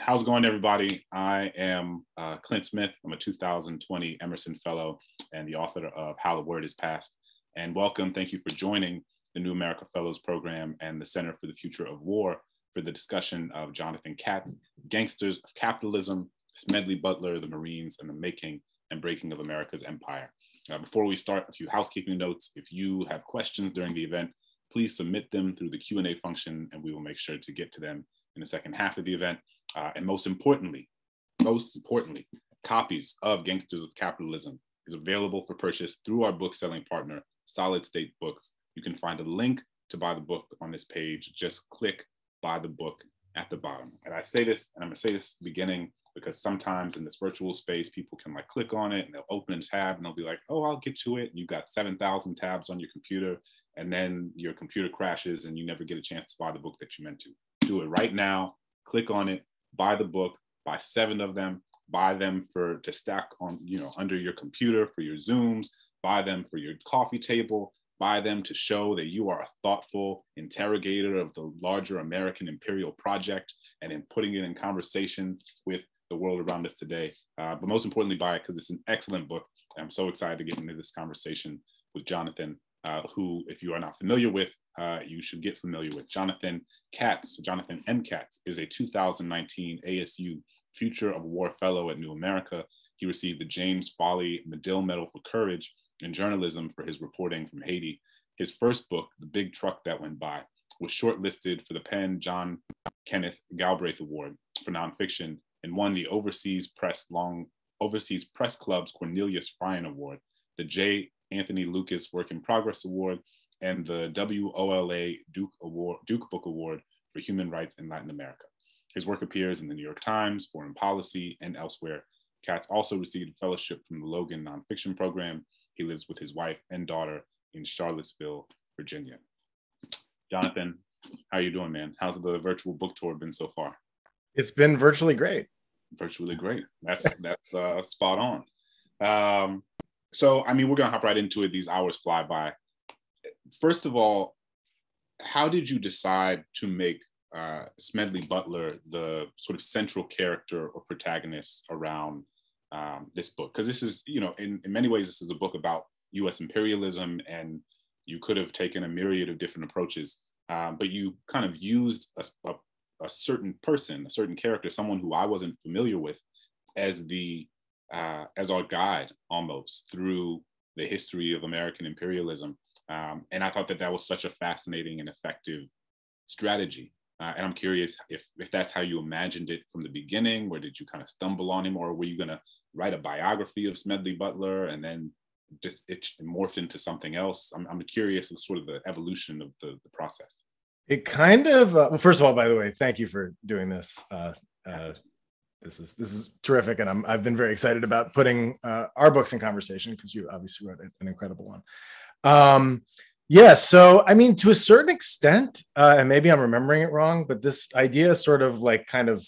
How's it going, everybody? I am uh, Clint Smith. I'm a 2020 Emerson Fellow and the author of How the Word is Passed. And welcome. Thank you for joining the New America Fellows Program and the Center for the Future of War for the discussion of Jonathan Katz, Gangsters of Capitalism, Smedley Butler, the Marines, and the Making and Breaking of America's Empire. Uh, before we start, a few housekeeping notes. If you have questions during the event, please submit them through the Q&A function and we will make sure to get to them in the second half of the event. Uh, and most importantly, most importantly, copies of Gangsters of Capitalism is available for purchase through our book selling partner, Solid State Books. You can find a link to buy the book on this page. Just click buy the book at the bottom. And I say this, and I'm gonna say this beginning because sometimes in this virtual space, people can like click on it and they'll open a tab and they'll be like, oh, I'll get to it. And you got 7,000 tabs on your computer and then your computer crashes and you never get a chance to buy the book that you meant to. Do it right now, click on it, buy the book, buy seven of them, buy them for to stack on, you know, under your computer for your Zooms, buy them for your coffee table, buy them to show that you are a thoughtful interrogator of the larger American imperial project and in putting it in conversation with the world around us today. Uh, but most importantly, buy it because it's an excellent book. I'm so excited to get into this conversation with Jonathan, uh, who, if you are not familiar with, uh, you should get familiar with. Jonathan Katz, Jonathan M. Katz, is a 2019 ASU Future of War Fellow at New America. He received the James Foley Medill Medal for Courage in journalism for his reporting from Haiti. His first book, The Big Truck That Went By, was shortlisted for the PEN John Kenneth Galbraith Award for nonfiction and won the Overseas Press Long Overseas Press Club's Cornelius Ryan Award, the J. Anthony Lukas Work in Progress Award, and the WOLA Duke Award Duke Book Award for Human Rights in Latin America. His work appears in the New York Times, Foreign Policy, and elsewhere. Katz also received a fellowship from the Logan Nonfiction Program. He lives with his wife and daughter in Charlottesville, Virginia. Jonathan, how are you doing, man? How's the virtual book tour been so far? It's been virtually great. Virtually great. That's that's uh, spot on. Um, so, I mean, we're gonna hop right into it. These hours fly by. First of all, how did you decide to make uh, Smedley Butler the sort of central character or protagonist around um, this book? Because this is, you know, in, in many ways, this is a book about U.S. imperialism, and you could have taken a myriad of different approaches, um, but you kind of used a, a, a, certain person, a certain character, someone who I wasn't familiar with, as the uh, as our guide almost through the history of American imperialism. Um, and I thought that that was such a fascinating and effective strategy. Uh, and I'm curious if, if that's how you imagined it from the beginning, or did you kind of stumble on him, or were you going to write a biography of Smedley Butler and then just it morphed into something else? I'm, I'm curious of sort of the evolution of the, the process. It kind of, uh, well, first of all, by the way, thank you for doing this. Uh, uh this is this is terrific, and I'm I've been very excited about putting uh, our books in conversation because you obviously wrote an incredible one. Um, yeah, so I mean, to a certain extent, uh, and maybe I'm remembering it wrong, but this idea sort of like kind of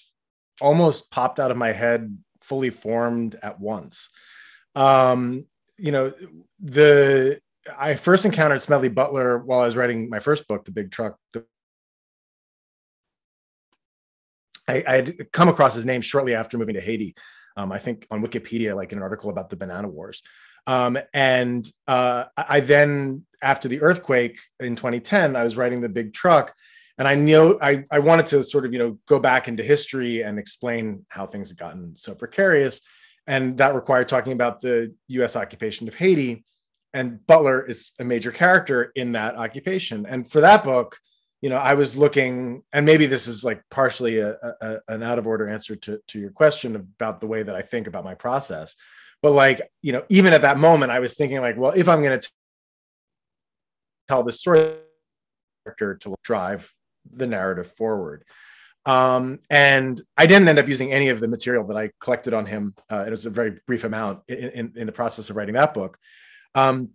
almost popped out of my head, fully formed at once. Um, you know, the I first encountered Smedley Butler while I was writing my first book, The Big Truck, the I, I had come across his name shortly after moving to Haiti. Um, I think on Wikipedia, like in an article about the Banana Wars. Um, and uh, I then, after the earthquake in 2010, I was writing the big truck, and I knew I, I wanted to sort of you know go back into history and explain how things had gotten so precarious, and that required talking about the U.S. occupation of Haiti. And Butler is a major character in that occupation. And for that book, you know, I was looking, and maybe this is like partially a, a, an out of order answer to, to your question about the way that I think about my process. But like, you know, even at that moment, I was thinking like, well, if I'm going to tell the story character to drive the narrative forward. Um, and I didn't end up using any of the material that I collected on him. Uh, it was a very brief amount in, in, in the process of writing that book. Um,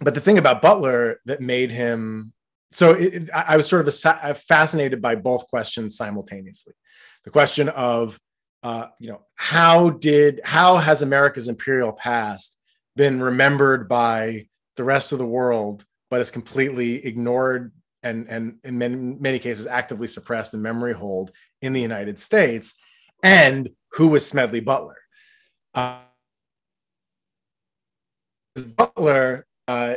but the thing about Butler that made him so it, I was sort of fascinated by both questions simultaneously. The question of, uh, you know, how did how has America's imperial past been remembered by the rest of the world, but is completely ignored and and in many, many cases actively suppressed in memory hold in the United States? and who was Smedley Butler. Uh, Butler, uh,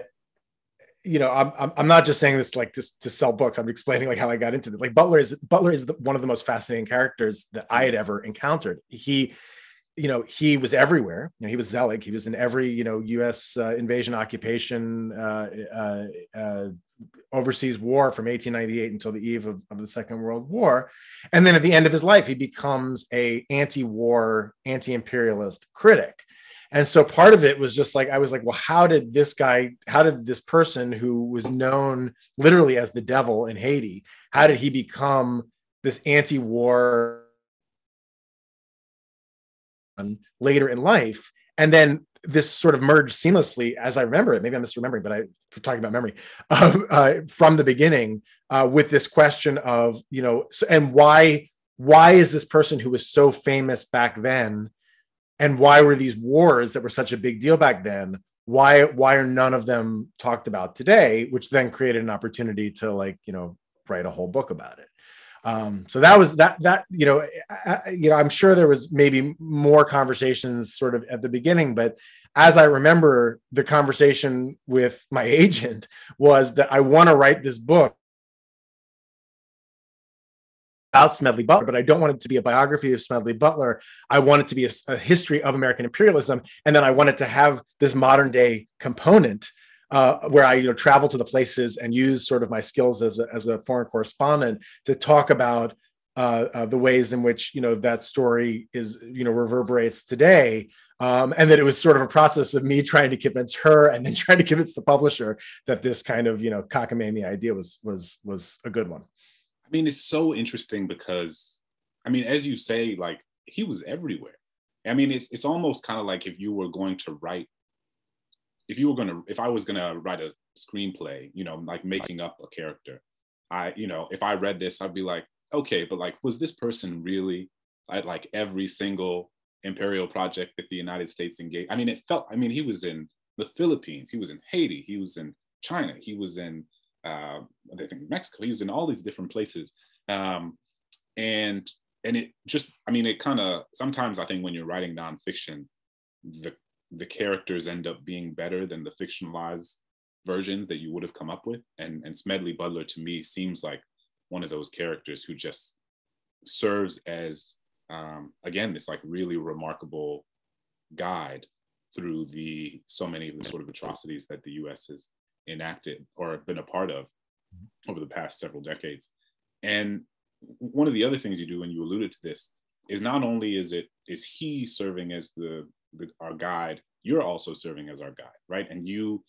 you know, I'm, I'm not just saying this like just to sell books. I'm explaining like how I got into it. Like Butler is Butler is the, one of the most fascinating characters that I had ever encountered. He, you know, he was everywhere. You know, he was Zelig. He was in every you know U.S. Uh, invasion, occupation, uh, uh, uh overseas war from 1898 until the eve of, of the Second World War, and then at the end of his life, he becomes a anti-war, anti-imperialist critic and so part of it was just like i was like well how did this guy how did this person who was known literally as the devil in haiti how did he become this anti-war later in life? And then this sort of merged seamlessly as i remember it maybe i'm misremembering but i'm talking about memory uh, uh, from the beginning uh, with this question of you know and why why is this person who was so famous back then and why were these wars that were such a big deal back then why why are none of them talked about today which then created an opportunity to like you know write a whole book about it? Um, so that was that that you know I, you know i'm sure there was maybe more conversations sort of at the beginning but as i remember the conversation with my agent was that i want to write this book about Smedley Butler, but I don't want it to be a biography of Smedley Butler. I want it to be a, a history of American imperialism, and then I want it to have this modern day component uh, where I you know travel to the places and use sort of my skills as a, as a foreign correspondent to talk about uh, uh, the ways in which you know that story is you know reverberates today um, and that it was sort of a process of me trying to convince her and then trying to convince the publisher that this kind of you know cockamamie idea was was was a good one I mean, it's so interesting because, I mean, as you say, like he was everywhere. I mean, it's it's almost kind of like if you were going to write, if you were gonna, if I was gonna write a screenplay, you know, like making up a character, I, you know, if I read this, I'd be like, okay, but like, was this person really at like every single imperial project that the United States engaged? I mean, it felt. I mean, he was in the Philippines, he was in Haiti, he was in China, he was in uh, I think Mexico. He was in all these different places, um, and and it just I mean it kind of sometimes I think when you're writing nonfiction, the the characters end up being better than the fictionalized versions that you would have come up with. And and Smedley Butler to me seems like one of those characters who just serves as um, again this like really remarkable guide through the so many of the sort of atrocities that the U.S. has enacted or been a part of over the past several decades. And one of the other things you do, and you alluded to this, is not only is it is he serving as the, the our guide, you're also serving as our guide, right? And you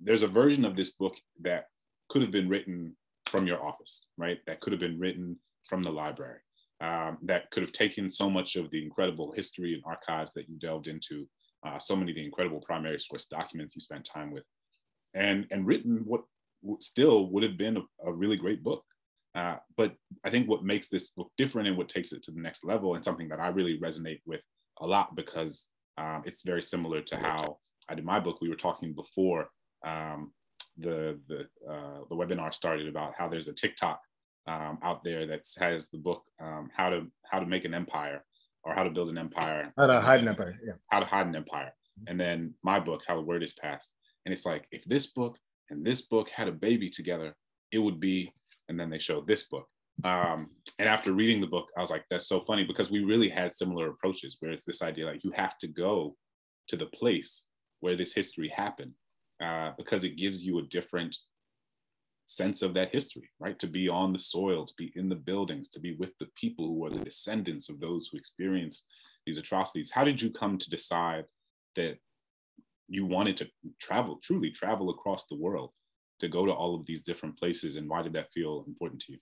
there's a version of this book that could have been written from your office, right? That could have been written from the library. Um, that could have taken so much of the incredible history and archives that you delved into, uh, so many of the incredible primary source documents you spent time with, and and written what still would have been a, a really great book. Uh, but I think what makes this book different and what takes it to the next level, and something that I really resonate with a lot because um, it's very similar to how I did my book. We were talking before um, the the uh, the webinar started about how there's a TikTok um, out there that has the book um, how to how to make an empire or how to build an empire. How to hide an empire. Yeah. How to hide an empire. And then my book, How the Word is Passed. And it's like, if this book and this book had a baby together, it would be, and then they showed this book. Um, and after reading the book, I was like, that's so funny because we really had similar approaches where it's this idea like you have to go to the place where this history happened uh, because it gives you a different sense of that history, right? To be on the soil, to be in the buildings, to be with the people who are the descendants of those who experienced these atrocities. How did you come to decide that you wanted to travel, truly travel across the world to go to all of these different places? And why did that feel important to you?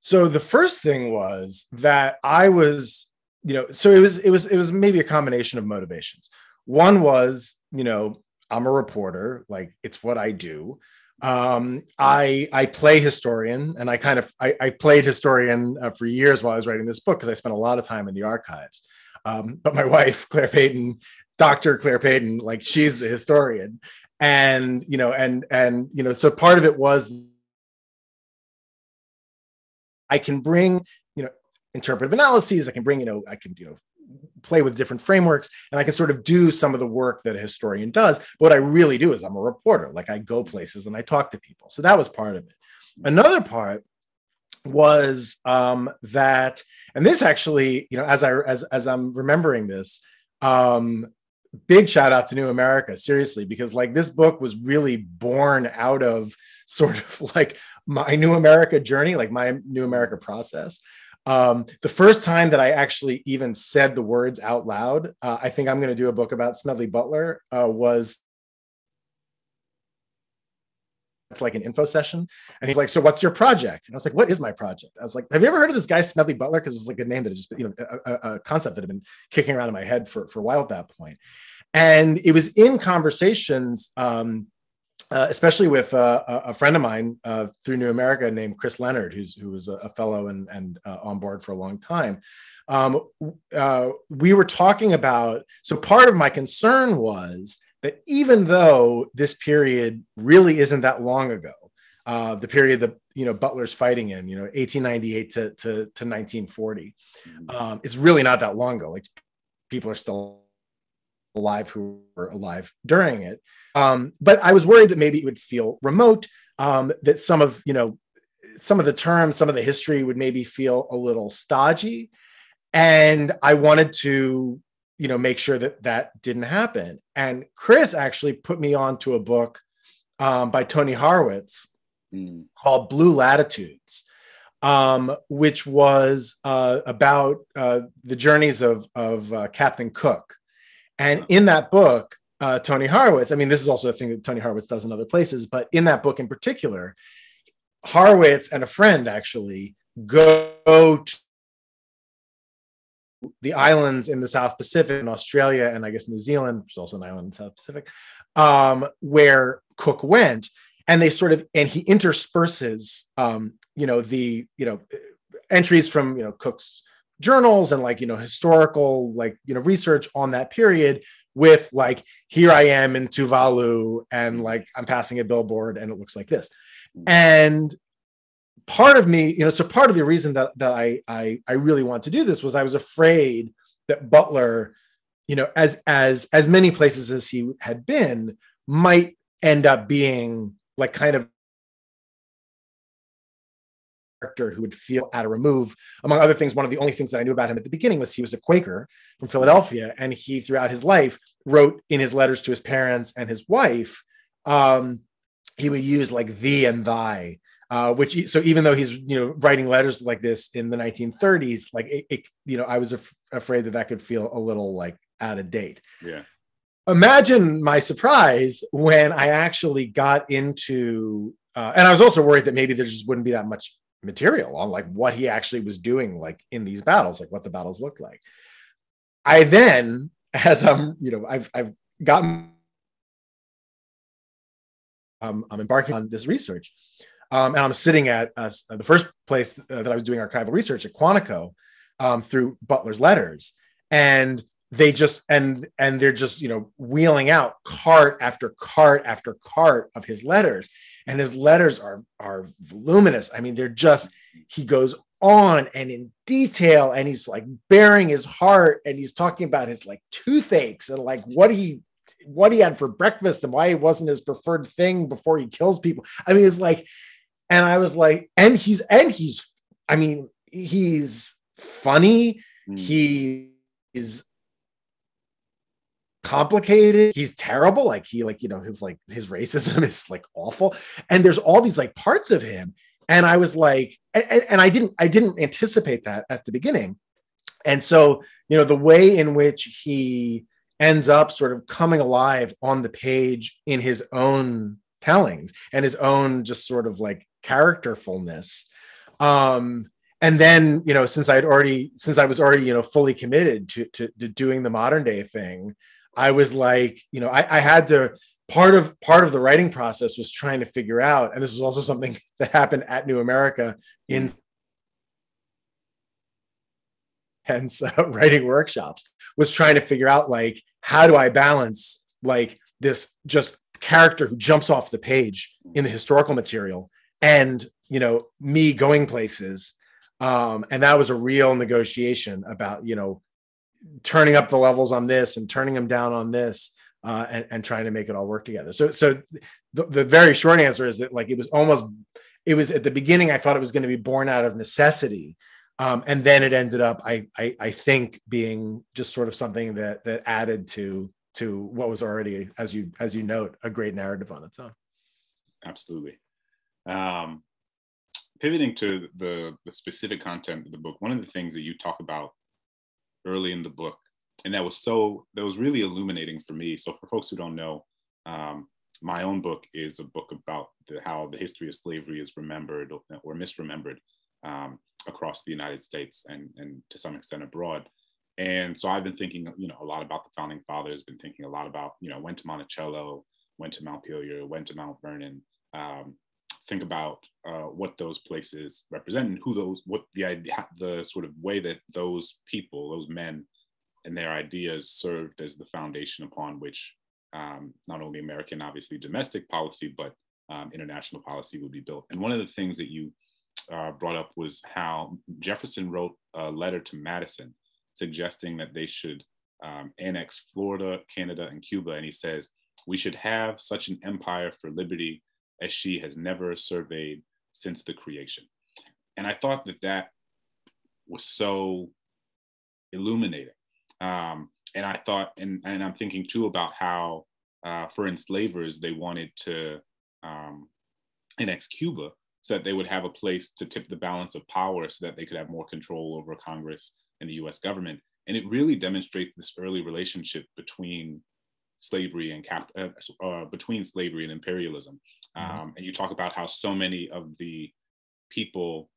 So the first thing was that I was, you know, so it was, it was, it was maybe a combination of motivations. One was, you know, I'm a reporter, like it's what I do. Um, I I play historian, and I kind of I, I played historian uh, for years while I was writing this book because I spent a lot of time in the archives. Um, but my wife, Claire Payton, Dr. Claire Payton, like she's the historian. And, you know, and, and, you know, so part of it was I can bring, you know, interpretive analyses. I can bring, you know, I can, you know, play with different frameworks and I can sort of do some of the work that a historian does. But what I really do is I'm a reporter. Like I go places and I talk to people. So that was part of it. Another part was um, that, and this actually, you know, as I as as I'm remembering this, um, big shout out to New America, seriously, because like this book was really born out of sort of like my New America journey, like my New America process. Um, the first time that I actually even said the words out loud, uh, I think I'm going to do a book about Smedley Butler, uh, was it's like an info session. And he's like, So what's your project? And I was like, What is my project? I was like, Have you ever heard of this guy, Smedley Butler? Because it was like a name that had just, you know, a, a, concept that had been kicking around in my head for, for a while at that point. And it was in conversations, um, uh, especially with uh, a friend of mine uh, through New America named Chris Leonard, who's who was a, fellow and, and uh, on board for a long time. Um, uh, we were talking about so part of my concern was that even though this period really isn't that long ago, uh, the period that you know Butler's fighting in, you know, 1898 to to, to 1940, mm-hmm. um, it's really not that long ago. Like people are still alive who were alive during it. Um, but I was worried that maybe it would feel remote, um, that some of you know some of the terms, some of the history would maybe feel a little stodgy, and I wanted to you know make sure that that didn't happen and chris actually put me on to a book um, by tony horwitz mm. called blue latitudes um, which was uh, about uh, the journeys of, of uh, captain cook and in that book uh, tony horwitz i mean this is also a thing that tony horwitz does in other places but in that book in particular horwitz and a friend actually go the islands in the South Pacific in Australia and I guess New Zealand, which is also an island in the South Pacific, um, where Cook went. And they sort of, and he intersperses, um, you know, the, you know, entries from, you know, Cook's journals and like, you know, historical, like, you know, research on that period with like, here I am in Tuvalu and like, I'm passing a billboard and it looks like this. And part of me, you know, so part of the reason that that I I I really want to do this was I was afraid that Butler, you know, as as as many places as he had been, might end up being like kind of character who would feel at a remove. Among other things, one of the only things that I knew about him at the beginning was he was a Quaker from Philadelphia, and he throughout his life wrote in his letters to his parents and his wife. Um, he would use like thee and thy uh, which so even though he's you know writing letters like this in the 1930s like it, it you know i was af- afraid that that could feel a little like out of date. Yeah. Imagine my surprise when i actually got into uh, and i was also worried that maybe there just wouldn't be that much material on like what he actually was doing like in these battles like what the battles looked like. I then as i'm you know i've i've gotten um, i'm embarking on this research um, and I'm sitting at uh, the first place uh, that I was doing archival research at Quantico um, through Butler's letters, and they just and and they're just you know wheeling out cart after cart after cart of his letters, and his letters are are voluminous. I mean, they're just he goes on and in detail, and he's like bearing his heart, and he's talking about his like toothaches and like what he what he had for breakfast and why it wasn't his preferred thing before he kills people. I mean, it's like and I was like, and he's and he's, I mean, he's funny. Mm. He is complicated. He's terrible. Like he, like you know, his like his racism is like awful. And there's all these like parts of him. And I was like, and, and I didn't, I didn't anticipate that at the beginning. And so, you know, the way in which he ends up sort of coming alive on the page in his own tellings and his own just sort of like characterfulness. Um and then you know since i'd already since i was already you know fully committed to to, to doing the modern day thing i was like you know I, I had to part of part of the writing process was trying to figure out and this was also something that happened at new america in hence uh, writing workshops was trying to figure out like how do i balance like this just character who jumps off the page in the historical material and you know me going places um, and that was a real negotiation about you know turning up the levels on this and turning them down on this uh, and, and trying to make it all work together. So so the, the very short answer is that like it was almost it was at the beginning i thought it was going to be born out of necessity um, and then it ended up I, I i think being just sort of something that that added to to what was already as you as you note a great narrative on its own. Absolutely um pivoting to the, the specific content of the book, one of the things that you talk about early in the book, and that was so that was really illuminating for me. So for folks who don't know, um, my own book is a book about the, how the history of slavery is remembered or misremembered um, across the United States and, and to some extent abroad. And so I've been thinking, you know, a lot about the founding fathers, been thinking a lot about, you know, went to Monticello, went to Montpelier, went to Mount Vernon, um, think about uh, what those places represent and who those, what the idea, the sort of way that those people, those men, and their ideas served as the foundation upon which um, not only American, obviously domestic policy, but um, international policy would be built. And one of the things that you uh, brought up was how Jefferson wrote a letter to Madison suggesting that they should um, annex Florida, Canada, and Cuba. And he says, we should have such an empire for liberty as she has never surveyed since the creation. And I thought that that was so illuminating. Um, and I thought, and, and I'm thinking too about how, uh, for enslavers, they wanted to um, annex Cuba so that they would have a place to tip the balance of power so that they could have more control over Congress and the US government. And it really demonstrates this early relationship between slavery and cap, uh, uh, between slavery and imperialism. Mm-hmm. Um, and you talk about how so many of the people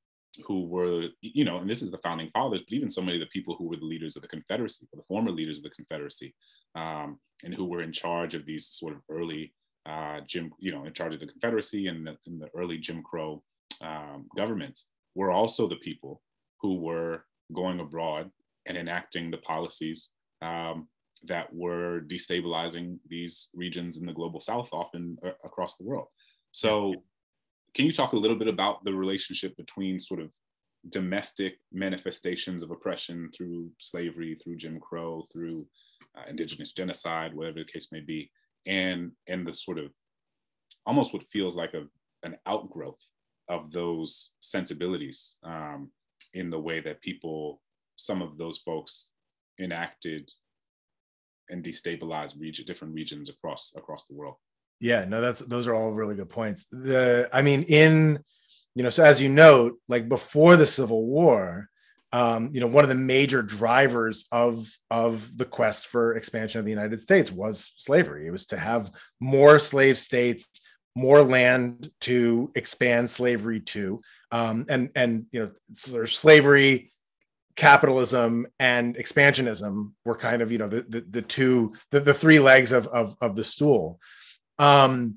who were, you know, and this is the founding fathers, but even so many of the people who were the leaders of the Confederacy, the former leaders of the Confederacy, um, and who were in charge of these sort of early uh, Jim, you know, in charge of the Confederacy and the, and the early Jim Crow um, governments, were also the people who were going abroad and enacting the policies um, that were destabilizing these regions in the global south, often uh, across the world. So, can you talk a little bit about the relationship between sort of domestic manifestations of oppression through slavery, through Jim Crow, through uh, indigenous genocide, whatever the case may be, and and the sort of almost what feels like a an outgrowth of those sensibilities um, in the way that people, some of those folks, enacted and destabilized region, different regions across across the world. Yeah, no, that's those are all really good points. The I mean, in you know, so as you note, like before the Civil War, um, you know, one of the major drivers of of the quest for expansion of the United States was slavery. It was to have more slave states, more land to expand slavery to, um, and and you know, there's slavery capitalism and expansionism were kind of you know the the, the two the, the three legs of, of of the stool um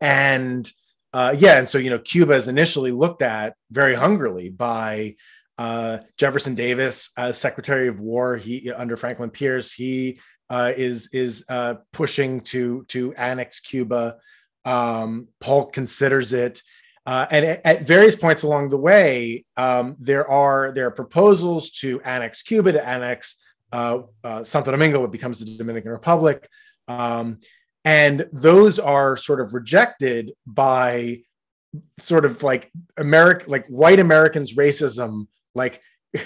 and uh yeah and so you know cuba is initially looked at very hungrily by uh jefferson davis as secretary of war. He under franklin pierce he uh is is uh pushing to to annex cuba. Um polk considers it. Uh, and at, various points along the way, um, there are there are proposals to annex Cuba, to annex uh, Santo Domingo, what becomes the Dominican Republic, um, and those are sort of rejected by sort of like American, like white Americans' racism, like.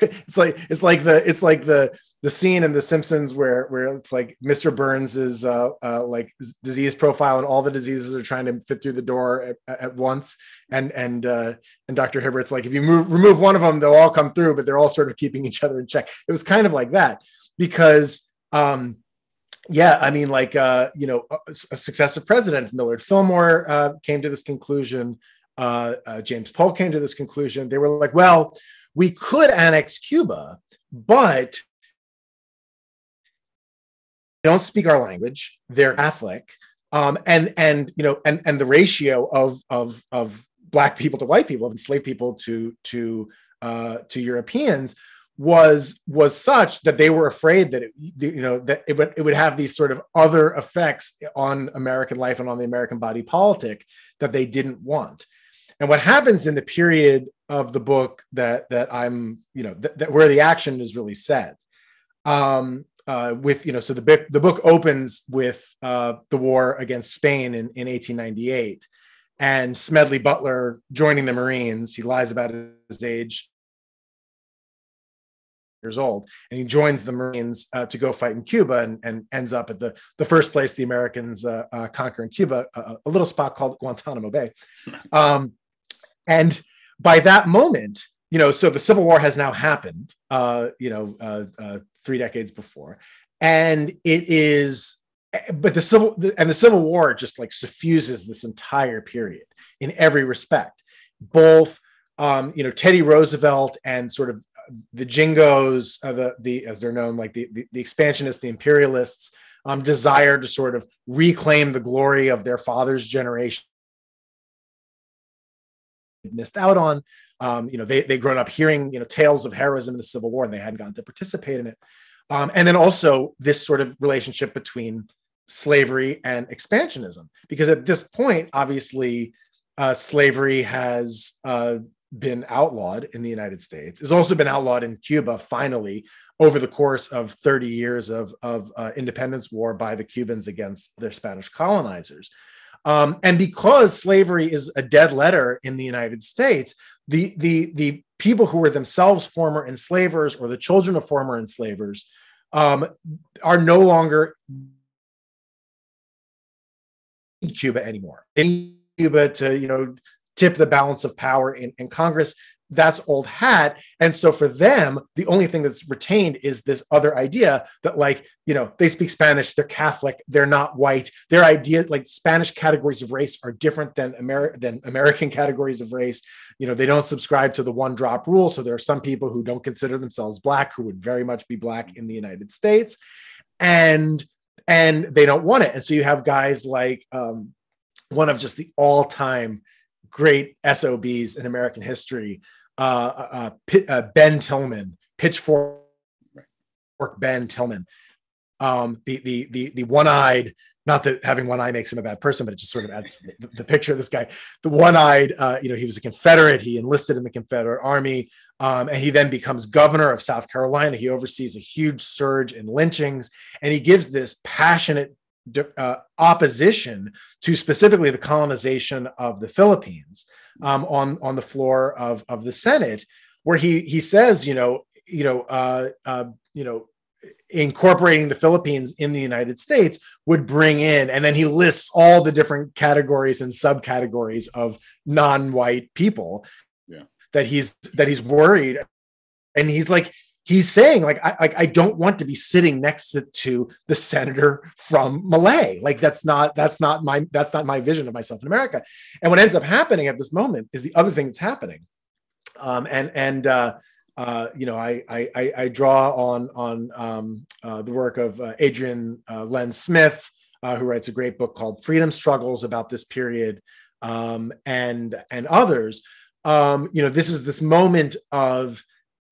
it's like it's like the it's like the the scene in The Simpsons where where it's like Mr. Burns is uh, uh, like disease profile and all the diseases are trying to fit through the door at, at once, and and uh, and Dr. Hibbert's like if you move remove one of them, they'll all come through, but they're all sort of keeping each other in check. It was kind of like that because. Um, yeah, I mean, like uh, you know, a, successive president, Millard Fillmore, uh, came to this conclusion. Uh, uh, James Polk came to this conclusion. They were like, well, we could annex Cuba, but they don't speak our language. They're Catholic, um, and and you know, and and the ratio of of of black people to white people, of enslaved people to to uh, to Europeans was was such that they were afraid that it, you know that it would it would have these sort of other effects on American life and on the American body politic that they didn't want. and what happens in the period of the book that that I'm, you know, th- that where the action is really set, um, uh, with you know, so the book the book opens with uh, the war against Spain in, in 1898, and Smedley Butler joining the Marines. He lies about his age, years old, and he joins the Marines uh, to go fight in Cuba, and, and, ends up at the the first place the Americans uh, uh, conquer in Cuba, a, a, little spot called Guantanamo Bay. Um, and by that moment, you know, so the Civil War has now happened, uh, you know, uh, uh, three decades before, and it is. But the civil and the Civil War just like suffuses this entire period in every respect. Both um, you know, Teddy Roosevelt and sort of the Jingos, uh, the the as they're known, like the, the, the expansionists, the imperialists, um, desire to sort of reclaim the glory of their father's generation missed out on. Um, you know, they they grown up hearing you know tales of heroism in the Civil War, and they hadn't gotten to participate in it. Um, and then also this sort of relationship between slavery and expansionism, because at this point, obviously, uh, slavery has uh, been outlawed in the United States. It's also been outlawed in Cuba, finally, over the course of 30 years of, of uh, independence war by the Cubans against their Spanish colonizers. Um, and because slavery is a dead letter in the United States, the, the, the people who were themselves former enslavers or the children of former enslavers um, are no longer in Cuba anymore. In Cuba to, you know, tip the balance of power in, in Congress. That's old hat. And so for them, the only thing that's retained is this other idea that, like, you know, they speak Spanish, they're Catholic, they're not white. Their idea, like Spanish categories of race are different than, Ameri- than American categories of race. You know, they don't subscribe to the one drop rule. So there are some people who don't consider themselves black who would very much be black in the United States. And and they don't want it. And so you have guys like um, one of just the all-time great SOBs in American history. Uh, uh, uh, uh, Ben Tillman, Pitchfork Ben Tillman, um, the the the the one-eyed. Not that having one eye makes him a bad person, but it just sort of adds the, the picture of this guy. The one-eyed, uh, you know, he was a Confederate. He enlisted in the Confederate Army, um, and he then becomes governor of South Carolina. He oversees a huge surge in lynchings, and he gives this passionate uh, opposition to specifically the colonization of the Philippines um, on on the floor of of the Senate, where he he says, you know, you know, uh, uh, you know, incorporating the Philippines in the United States would bring in, and then he lists all the different categories and subcategories of non-white people yeah. that he's that he's worried, and he's like he's saying like I like I don't want to be sitting next to, to, the senator from Malay. Like that's not that's not my that's not my vision of myself in America. And what ends up happening at this moment is the other thing that's happening. Um, and and uh, uh, you know I, I I draw on on um, uh, the work of uh, Adriane uh, Lentz Smith, uh, who writes a great book called Freedom Struggles about this period, um, and and others. Um, you know, this is this moment of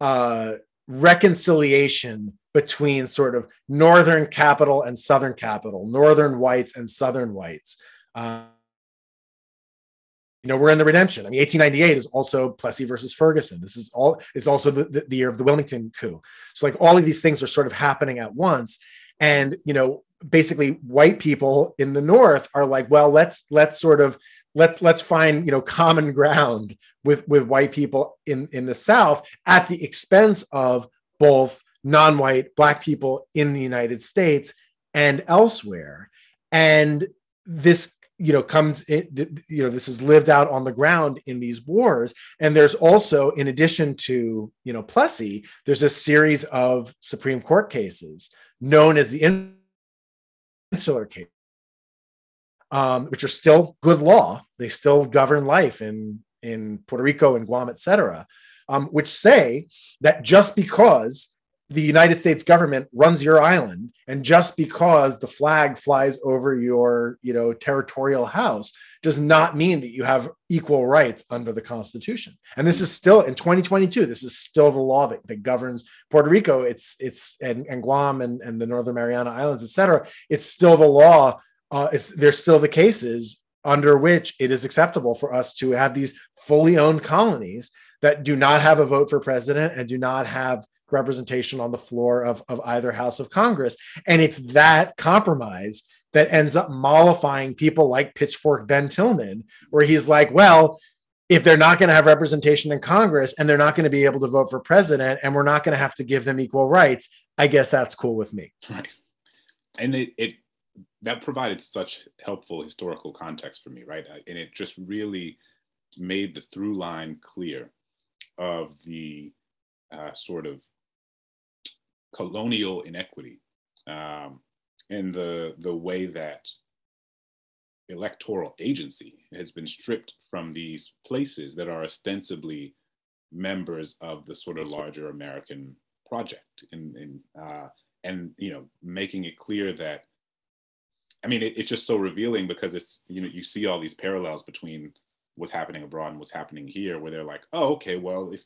uh, reconciliation between sort of northern capital and southern capital, northern whites and southern whites. Uh, you know, we're in the redemption. I mean, 1898 is also Plessy versus Ferguson. This is all. It's also the, the, the year of the Wilmington coup. So, like, all of these things are sort of happening at once, and you know, basically, white people in the North are like, well, let's let's sort of let's let's find you know common ground with with white people in in the south at the expense of both non-white black people in the united states and elsewhere. And this you know comes in, you know this is lived out on the ground in these wars. And there's also in addition to you know plessy there's a series of supreme court cases known as the insular case um, which are still good law. They still govern life in in Puerto Rico and Guam, et cetera, um, which say that just because the United States government runs your island, and just because the flag flies over your, you know, territorial house, does not mean that you have equal rights under the Constitution. And this is still in 2022. This is still the law that, that governs Puerto Rico. It's it's and, and Guam and, and the Northern Mariana Islands, et cetera. It's still the law uh, it's, there's still the cases under which it is acceptable for us to have these fully owned colonies that do not have a vote for president and do not have representation on the floor of, of either house of Congress. And it's that compromise that ends up mollifying people like Pitchfork Ben Tillman, where he's like, well, if they're not going to have representation in Congress and they're not going to be able to vote for president and we're not going to have to give them equal rights, I guess that's cool with me. Right. And it, it that provided such helpful historical context for me, right? And it just really made the through line clear of the uh, sort of colonial inequity um, and the the way that electoral agency has been stripped from these places that are ostensibly members of the sort of larger American project, and and uh, and you know making it clear that I mean it, it's just so revealing because it's you know you see all these parallels between what's happening abroad and what's happening here, where they're like, oh okay, well if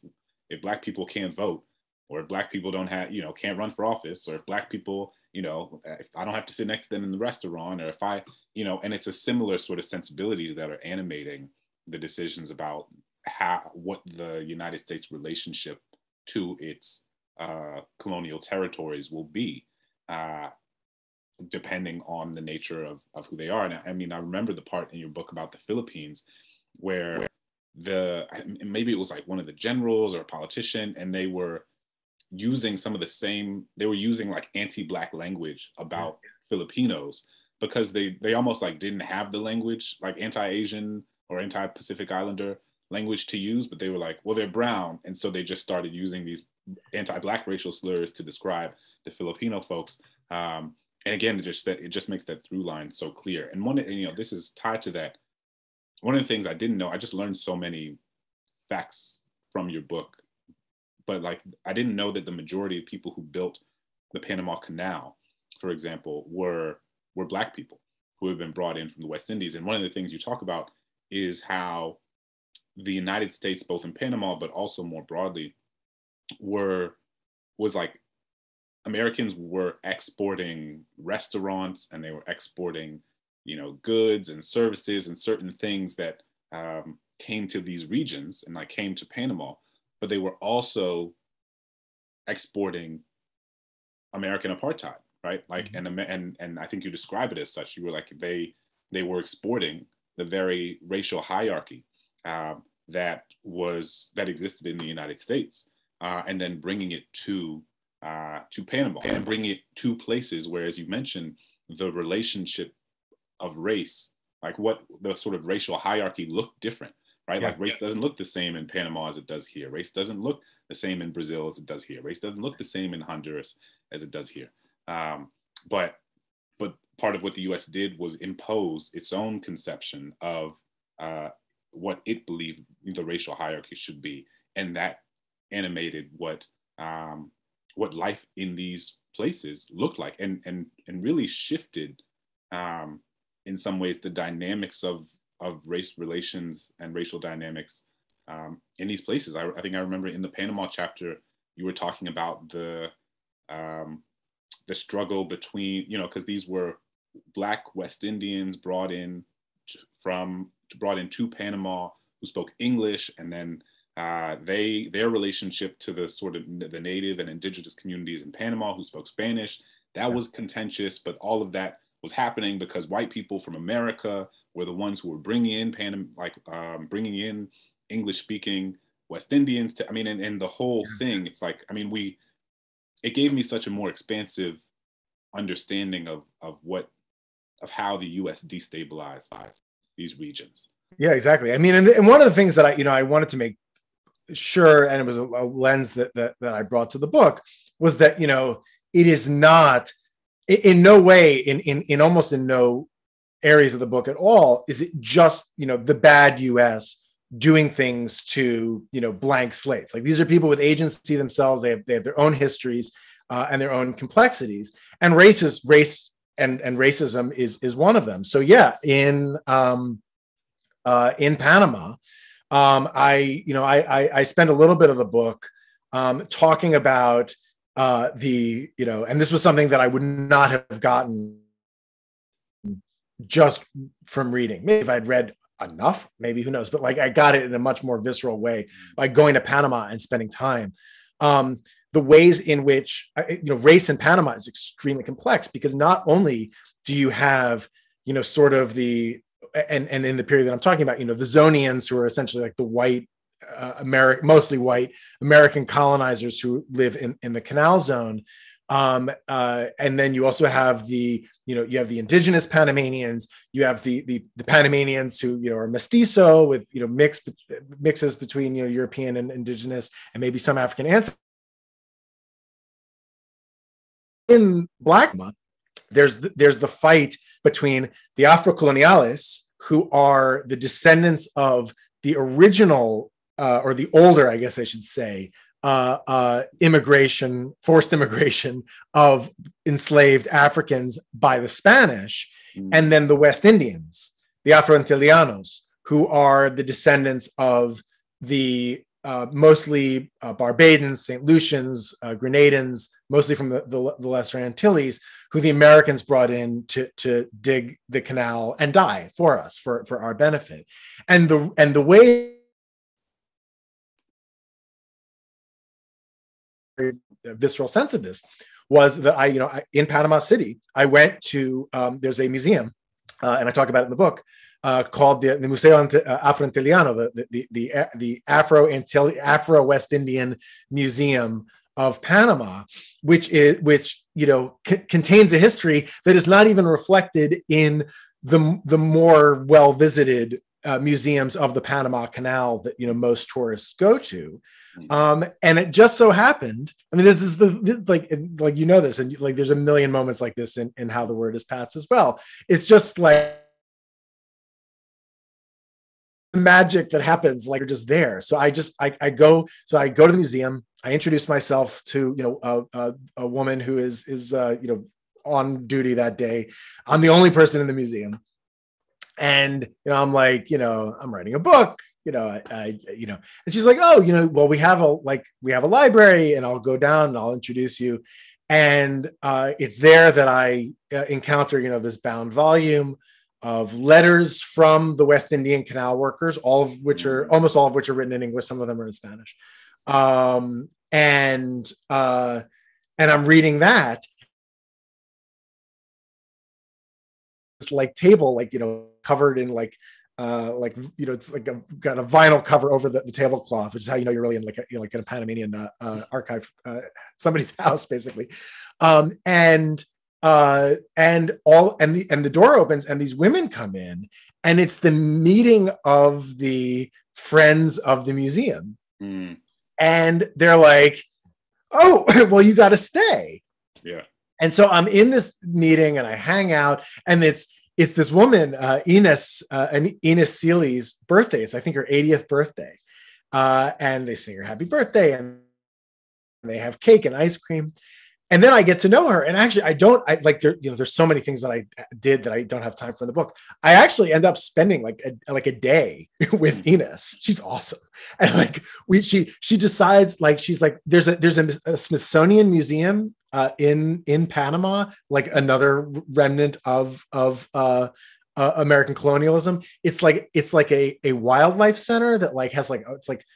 if black people can't vote, or if black people don't have you know can't run for office, or if black people you know, if I don't have to sit next to them in the restaurant, or if I, you know, and it's a similar sort of sensibility that are animating the decisions about how what the United States relationship to its uh, colonial territories will be, uh, depending on the nature of, of who they are. And I mean, I remember the part in your book about the Philippines where the maybe it was like one of the generals or a politician, and they were using some of the same they were using like anti-black language about yeah. filipinos because they they almost like didn't have the language like anti-asian or anti-pacific islander language to use but they were like well they're brown and so they just started using these anti-black racial slurs to describe the filipino folks um, and again it just that it just makes that through line so clear and one you know this is tied to that one of the things i didn't know i just learned so many facts from your book but like I didn't know that the majority of people who built the Panama Canal, for example, were were black people who had been brought in from the West Indies. And one of the things you talk about is how the United States, both in Panama but also more broadly, were was like Americans were exporting restaurants and they were exporting, you know, goods and services and certain things that um, came to these regions and like came to Panama but they were also exporting American apartheid, right? Like, mm-hmm. and and and I think you describe it as such. You were like they they were exporting the very racial hierarchy uh, that was that existed in the United States, uh, and then bringing it to uh, to Panama and bring it to places where, as you mentioned, the relationship of race, like what the sort of racial hierarchy looked different right? Yeah, like race yeah. doesn't look the same in Panama as it does here. Race doesn't look the same in Brazil as it does here. Race doesn't look the same in Honduras as it does here. Um, but but part of what the U.S. did was impose its own conception of uh, what it believed the racial hierarchy should be, and that animated what um, what life in these places looked like, and and and really shifted um, in some ways the dynamics of of race relations and racial dynamics um, in these places. I, I, think I remember in the Panama chapter, you were talking about the um, the struggle between, you know, because these were Black West Indians brought in from brought in to Panama who spoke English, and then uh, they their relationship to the sort of the native and indigenous communities in Panama who spoke Spanish that was contentious, but all of that was happening because white people from America were the ones who were bringing in Pan, like um, bringing in English speaking West Indians to, I mean, and, and the whole thing, it's like, I mean, we, it gave me such a more expansive understanding of, of what, of how the US destabilized these regions. Yeah, exactly. I mean, and, and one of the things that I, you know, I wanted to make sure, and it was a, a lens that, that, that I brought to the book was that, you know, it is not in no way in in in almost in no areas of the book at all is it just you know the bad us doing things to you know blank slates. Like these are people with agency themselves they have they have their own histories uh, and their own complexities and race is race and and racism is is one of them. So yeah in um uh in panama um i you know i i, I spend a little bit of the book um talking about uh, the you know, and this was something that I would not have gotten just from reading. Maybe if I'd read enough, maybe who knows, but like I got it in a much more visceral way by going to Panama and spending time. Um, the ways in which you know race in Panama is extremely complex because not only do you have you know sort of the and and in the period that I'm talking about, you know, the Zonians who are essentially like the white uh, American, mostly white American colonizers who live in in the Canal Zone. Um, uh, and then you also have the, you know, you have the indigenous Panamanians, you have the, the, the Panamanians who, you know, are mestizo with, you know, mix, mixes between, you know, European and indigenous and maybe some African ancestors. In Black there's the, there's the fight between the Afro-coloniales, who are the descendants of the original uh, or the older, I guess I should say, uh, uh, immigration, forced immigration of enslaved Africans by the Spanish, mm. and then the West Indians, the Afro-Antilleanos, who are the descendants of the uh, mostly uh, Barbadans, St. Lucians, uh, Grenadins, mostly from the, the, the, Lesser Antilles, who the Americans brought in to, to dig the canal and die for us, for, for our benefit. And the, and the way visceral sense of this was that I, you know, I, in Panama City, I went to, um, there's a museum, uh, and I talk about it in the book, uh, called the, the Museo uh, Afro-Antillano, the, the, the, the Afro Afro West Indian Museum of Panama, which is which you know c- contains a history that is not even reflected in the the more well visited uh, museums of the Panama Canal that you know most tourists go to. Um, and it just so happened. I mean, this is the like like you know this, and like there's a million moments like this in, in how the word is passed as well. It's just like the magic that happens like you're just there so i just I, I go so i go to the museum i introduce myself to you know a, a, a woman who is is uh, you know on duty that day i'm the only person in the museum and you know i'm like you know i'm writing a book you know I, I, you know and she's like oh you know well we have a like we have a library and i'll go down and i'll introduce you and uh, it's there that i uh, encounter you know this bound volume of letters from the West Indian Canal workers, all of which are almost all of which are written in English. Some of them are in Spanish, um, and uh, and I'm reading that. This like table, like you know, covered in like uh, like you know, it's like a, got a vinyl cover over the, the tablecloth, which is how you know you're really in like a, you know, like in a Panamanian uh, uh, archive, uh, somebody's house, basically. Um, and uh, and all and the and the door opens and these women come in and it's the meeting of the friends of the museum mm. and they're like oh well you got to stay yeah and so i'm in this meeting and i hang out and it's it's this woman uh, ines uh, ines seely's birthday it's i think her 80th birthday uh, and they sing her happy birthday and they have cake and ice cream and then I get to know her. And actually, I don't. I like there. You know, there's so many things that I did that I don't have time for in the book. I actually end up spending like a, like a day with Ines. She's awesome, and like we she she decides like she's like there's a there's a, a Smithsonian museum uh, in in Panama, like another remnant of of uh, uh, American colonialism. It's like it's like a a wildlife center that like has like it's like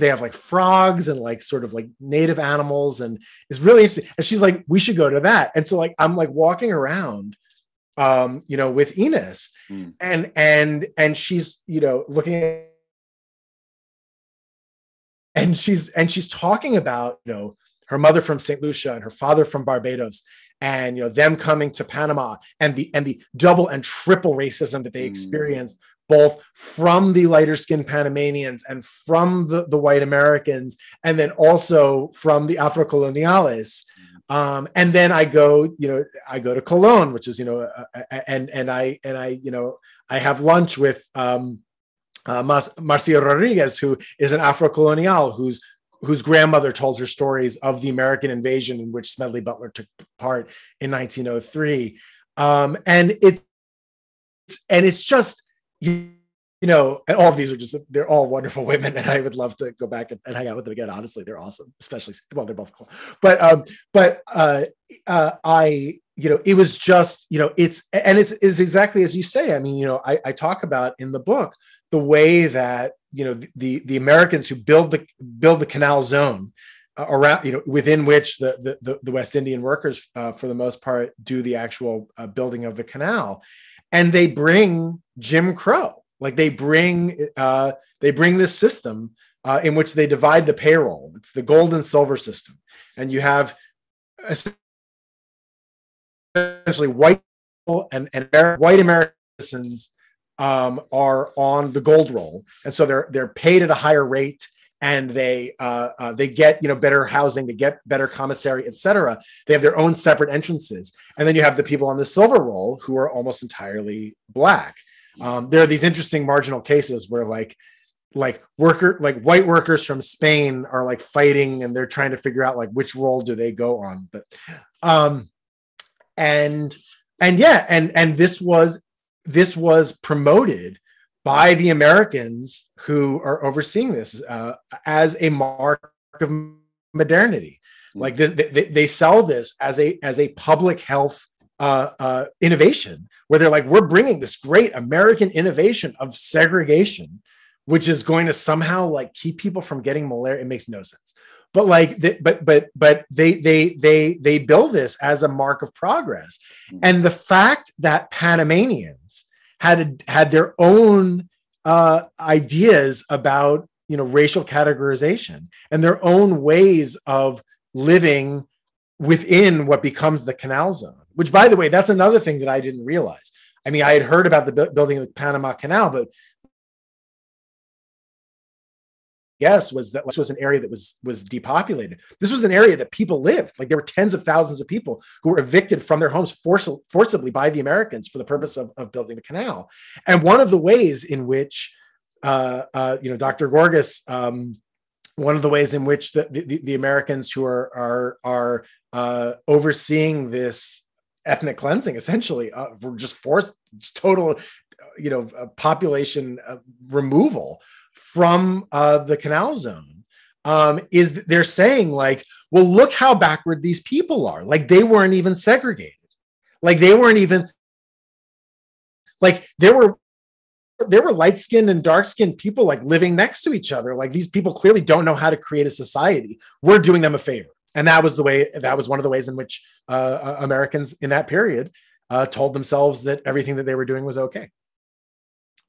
they have like frogs and like sort of like native animals and it's really interesting and she's like we should go to that and so like i'm like walking around um you know with Ines mm. and and and she's you know looking at and she's and she's talking about you know her mother from St. Lucia and her father from Barbados and you know them coming to Panama and the and the double and triple racism that they mm. experienced both from the lighter skinned Panamanians and from the, the white Americans, and then also from the Afro coloniales. Um, and then I go, you know, I go to Colón, which is, you know, uh, and and I and I, you know, I have lunch with um, uh, Marcia Rodriguez, who is an Afro colonial, whose whose grandmother told her stories of the American invasion in which Smedley Butler took part in 1903. Um, and it's and it's just you, you know, all of these are just they're all wonderful women, and I would love to go back and, and, hang out with them again. Honestly, they're awesome, especially well, they're both cool. But um, but uh, uh, I you know, it was just, you know, it's and it's is exactly as you say. I mean, you know, I, I talk about in the book the way that you know the the Americans who build the build the canal zone uh, around you know within which the the, the West Indian workers uh, for the most part do the actual uh, building of the canal, and they bring Jim Crow. Like they bring uh, they bring this system uh, in which they divide the payroll. It's the gold and silver system, and you have essentially white and, and white American citizens um, are on the gold roll, and so they're they're paid at a higher rate, and they uh, uh, they get you know better housing, they get better commissary, etc. They have their own separate entrances, and then you have the people on the silver roll who are almost entirely black. Um, there are these interesting marginal cases where like like worker like white workers from Spain are like fighting and they're trying to figure out like which role do they go on, but um and and yeah and and this was this was promoted by the americans who are overseeing this uh, as a mark of modernity mm-hmm. like this, they, they, sell this as a as a public health uh, uh, innovation where they're like we're bringing this great american innovation of segregation which is going to somehow like keep people from getting malaria it makes no sense but like but but but they they they they build this as a mark of progress mm-hmm. and the fact that panamanians had had their own uh, ideas about you know racial categorization and their own ways of living within what becomes the canal zone which by the way that's another thing that i didn't realize. I mean i had heard about the building of the panama canal but guess was that this was an area that was was depopulated. This was an area that people lived. Like there were tens of thousands of people who were evicted from their homes force, forcibly by the Americans for the purpose of, of building the canal. And one of the ways in which uh, uh, you know Dr. Gorgas, um, one of the ways in which the, the, the Americans who are are are uh, overseeing this ethnic cleansing essentially uh, for just forced total you know population uh, removal from uh, the canal zone um, is they're saying like, well, look how backward these people are. Like they weren't even segregated. Like they weren't even like there were there were light skinned and dark skinned people like living next to each other. Like these people clearly don't know how to create a society. We're doing them a favor. And that was the way, that was one of the ways in which uh, uh Americans in that period uh, told themselves that everything that they were doing was okay.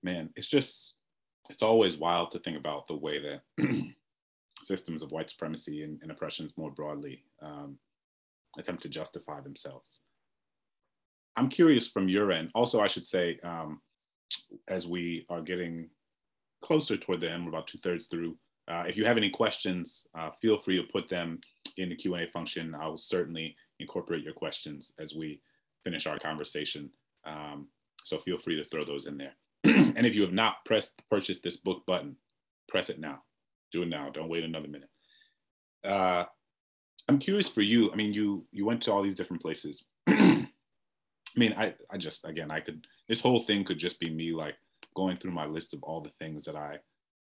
Man, it's just it's always wild to think about the way that systems of white supremacy and, and oppressions more broadly um, attempt to justify themselves. I'm curious from your end. Also, I should say, um, as we are getting closer toward the end, we're about two thirds through. Uh, if you have any questions, uh, feel free to put them in the Q&A function. I'll certainly incorporate your questions as we finish our conversation. Um, so feel free to throw those in there. and if you have not pressed purchase this book button, press it now. Do it now. Don't wait another minute. Uh, I'm curious for you. I mean, you you went to all these different places. I mean, I I just again I could this whole thing could just be me like going through my list of all the things that I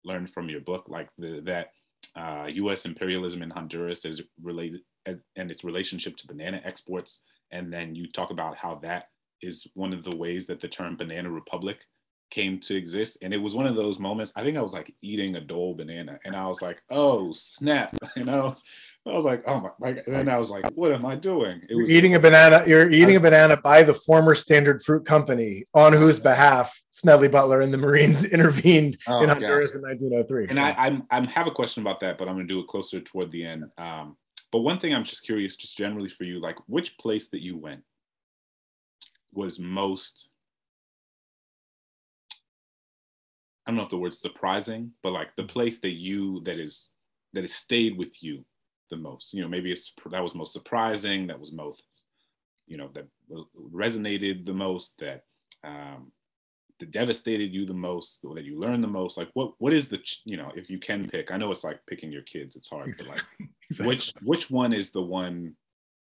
learned from your book, like the, that uh, U.S. imperialism in Honduras is related and its relationship to banana exports, and then you talk about how that is one of the ways that the term banana republic came to exist. And it was one of those moments, I think I was like eating a Dole banana and I was like, oh snap. And I was, I was like, oh my, like, and then I was like, what am I doing? It was you're eating a banana. You're eating I, a banana by the former Standard Fruit Company on whose behalf Smedley Butler and the Marines intervened oh, in Honduras in 1903. And I, I'm, I'm have a question about that, but I'm going to do it closer toward the end. Um, but one thing I'm just curious, just generally for you, like which place that you went was most I don't know if the word surprising, but like the place that you that is that has stayed with you the most. You know, maybe it's that was most surprising, that was most, you know, that resonated the most, that um, that devastated you the most, or that you learned the most. Like, what what is the you know, if you can pick? I know it's like picking your kids; it's hard. Exactly. But like, exactly. which which one is the one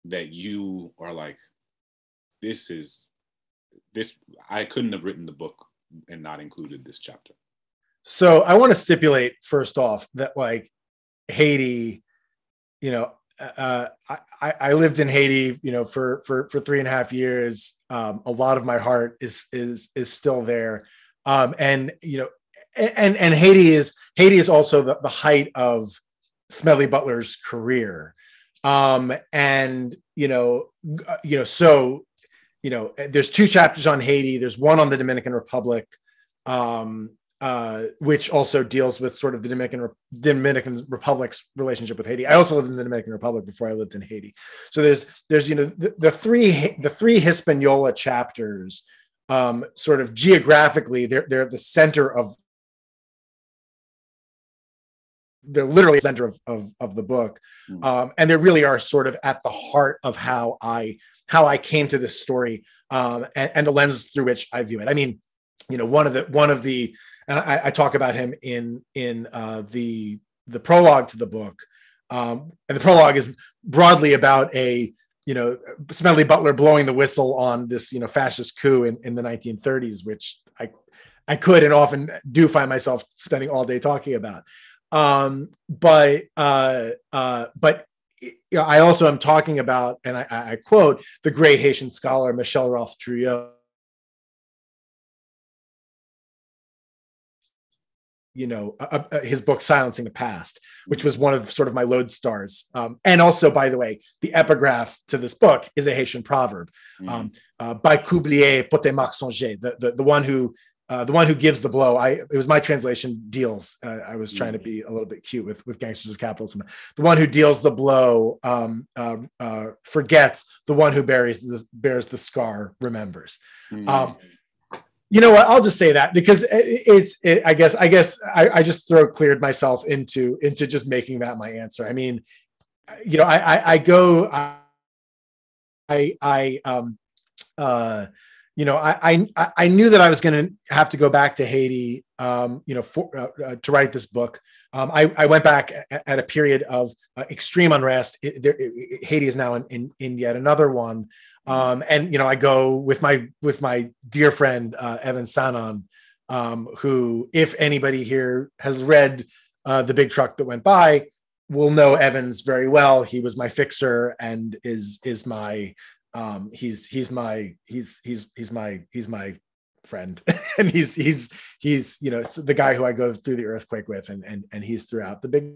that you are like, this is this? I couldn't have written the book and not included this chapter? So I want to stipulate first off that like Haiti, you know, uh, I, I lived in Haiti, you know, for for for three and a half years. Um, a lot of my heart is is is still there, um, and you know, and and Haiti is Haiti is also the, the height of Smedley Butler's career, um, and you know, you know, so you know, there's two chapters on Haiti. There's one on the Dominican Republic, um, uh, which also deals with sort of the Dominican Dominican Republic's relationship with Haiti. I also lived in the Dominican Republic before I lived in Haiti. So there's there's you know the, the three the three Hispaniola chapters, um, sort of geographically, they're they're at the center of they're literally the center of, of, of the book. Hmm. Um, and they really are sort of at the heart of how I how I came to this story um, and, and, the lens through which I view it. I mean, you know, one of the one of the and I, I talk about him in in uh, the the prologue to the book, um, and the prologue is broadly about a you know Smedley Butler blowing the whistle on this you know fascist coup in, in the 1930s, which I I could and often do find myself spending all day talking about. Um, but uh, uh, but I also am talking about, and I, I quote the great Haitian scholar Michel Rolph Trouillot you know uh, uh, his book silencing the past which was one of sort of my lodestars. Um, and also by the way the epigraph to this book is a haitian proverb. Mm. um, uh, by coublier pote songer the, the, the one who uh, the one who gives the blow i it was my translation deals uh, i was trying mm. to be a little bit cute with with gangsters of capitalism the one who deals the blow um, uh, forgets the one who bears the, bears the scar remembers mm. Um, you know what? I'll just say that because it's. It, I guess. I guess I, I just throw cleared myself into into just making that my answer. I mean, you know, I I, I go. I I um uh you know I I I knew that I was going to have to go back to Haiti um you know for uh, uh, to write this book. Um, I, I went back at, a period of uh, extreme unrest. It, there, it, Haiti is now in, in, in yet another one. Um, and you know, I go with my with my dear friend uh, Evan Sanon, um, who, if anybody here has read uh, the big truck that went by, will know Evens very well. He was my fixer and is is my um, he's he's my he's he's he's my he's my friend. And he's he's he's you know it's the guy who I go through the earthquake with and and and he's throughout the big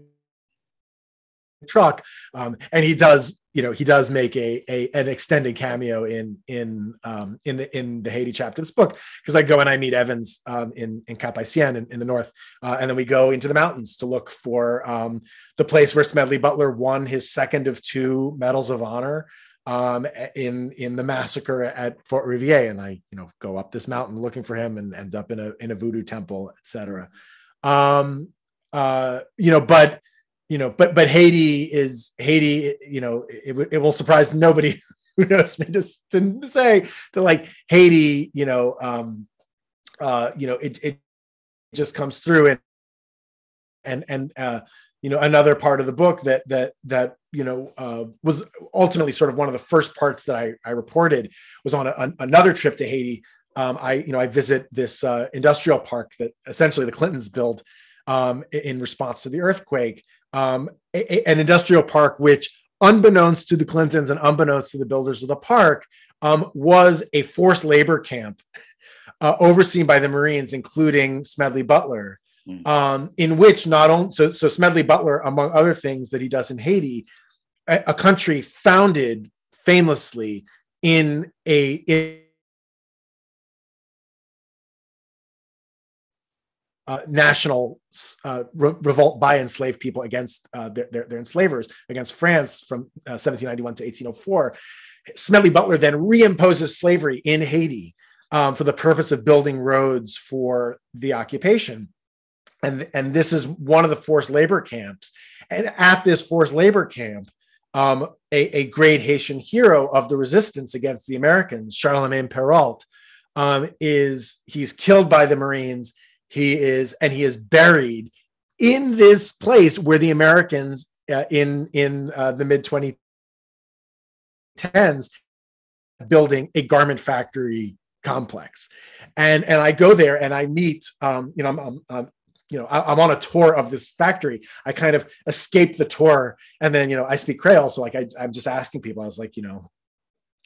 truck. Um, and he does you know he does make a, a an extended cameo in in um, in the in the Haiti chapter of this book. Because I go and I meet Evens um, in in Cap in, in the north, uh, and then we go into the mountains to look for um, the place where Smedley Butler won his second of two medals of honor um, in in the massacre at Fort Rivière, and I you know go up this mountain looking for him and end up in a in a voodoo temple, etc. Um, uh, you know, but you know, but but Haiti is Haiti. You know, it, it will surprise nobody who knows me just to say that like Haiti. You know, um, uh, you know, it it just comes through and and and uh, you know another part of the book that that that you know uh, was ultimately sort of one of the first parts that I, I reported was on a, another trip to Haiti. Um, I you know I visit this uh, industrial park that essentially the Clintons built um, in response to the earthquake, um, a, a, an industrial park which, unbeknownst to the Clintons and unbeknownst to the builders of the park, um, was a forced labor camp uh, overseen by the Marines, including Smedley Butler, mm. um, in which not only so, so Smedley Butler, among other things that he does in Haiti, a, a country founded famously in a in, uh, national uh, re- revolt by enslaved people against uh, their, their, their, enslavers against France from 1791 uh, to 1804. Smedley Butler then reimposes slavery in Haiti um, for the purpose of building roads for the occupation. And, and this is one of the forced labor camps. And at this forced labor camp, um, a, a, great Haitian hero of the resistance against the Americans, Charlemagne Péralte, um, is he's killed by the Marines he is, and he is buried in this place where the Americans uh, in in uh, the mid 2010s building a garment factory complex, and and I go there and I meet, um, you know, I'm, I'm, I'm you know I, am on a tour of this factory. I kind of escape the tour and then you know i speak creole. So like I, i'm just asking people i was like you know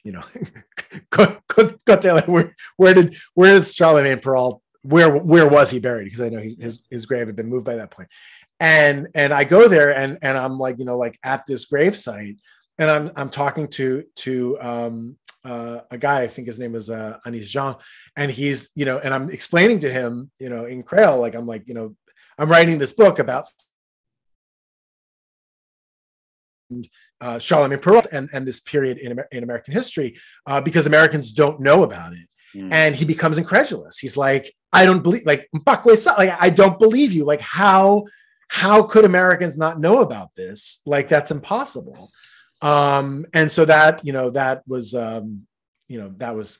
you know where, where did where is charlemagne Péralte? Where where was he buried? Because i know his his grave had been moved by that point. point. And and i go there and and i'm like you know like at this grave site and i'm i'm talking to to um uh, a guy, I think his name is uh, Anis Jean, and he's, you know, and I'm explaining to him, you know, in Creole, like I'm like, you know, I'm writing this book about uh, Charlemagne Péralte and, and this period in, in American history uh, because Americans don't know about it. Mm. And he becomes incredulous. He's like, I don't believe, like, like, I don't believe you. Like, how, how could Americans not know about this? Like, that's impossible um and so that you know that was um you know that was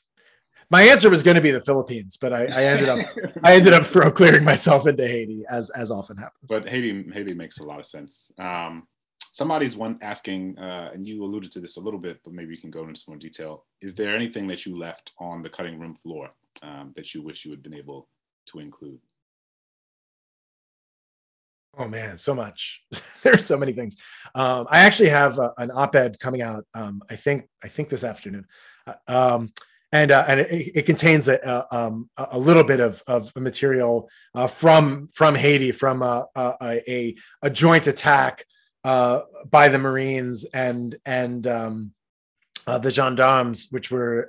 my answer was going to be the Philippines, but I, I ended up I ended up throw clearing myself into Haiti as as often happens. But Haiti Haiti makes a lot of sense. Um, somebody's one asking, uh, and you alluded to this a little bit, but maybe you can go into some more detail. Is there anything that you left on the cutting room floor um, that you wish you had been able to include? Oh man, so much. There's so many things. Um, I actually have uh, an op-ed coming out. Um, I think I think this afternoon, uh, um, and uh, and it, it contains a, a, um, a, little bit of of material uh, from from Haiti, from a a, a, joint attack uh, by the Marines and and um, uh, the gendarmes, which were.